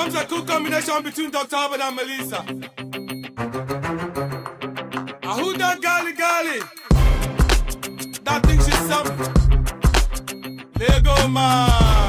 comes a cool combination between Dr. Albert and Melissa. Ah, that golly golly? That thinks she's something. Lego man.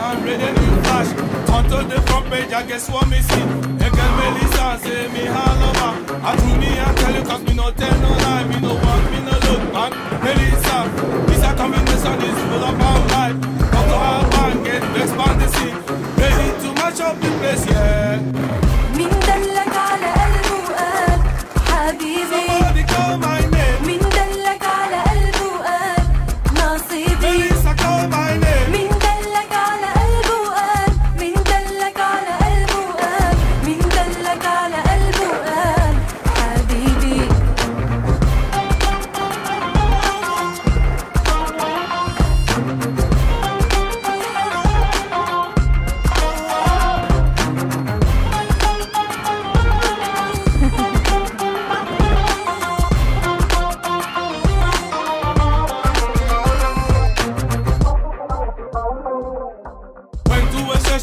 And read a new flash. Turn to the front page, I guess what me see. Girl Melissa say me all over. I me and tell you cause me no tell no lie. Me no want, me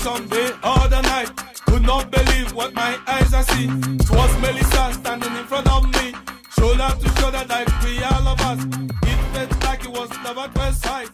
Went to a session the night. Could not believe what my eyes are see. Twas Melissa standing in front of me. Shoulder to shoulder like we all of us. It felt like it was at first sight.